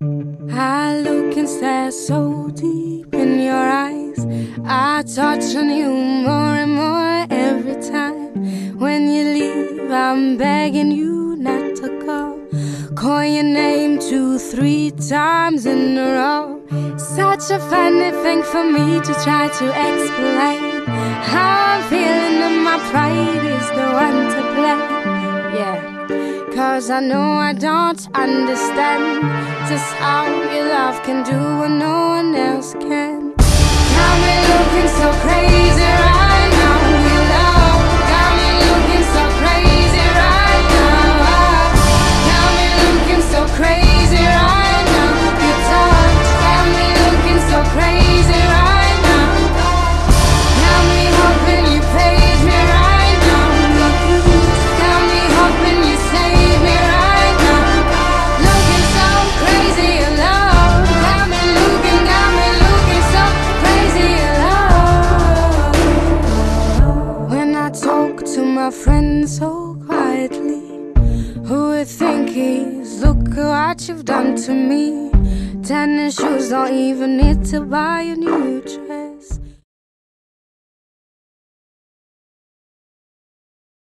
I look and stare so deep in your eyes. I touch on you more and more every time. When you leave, I'm begging you not to go. Call your name two, three times in a row. Such a funny thing for me to try to explain. How I'm feeling, and my pride is the one to blame. Yeah. Cause I know I don't understand just how your love can do what no one else can. Friends so quietly, who would think he's look what you've done to me? Tennis shoes don't even need to buy a new dress.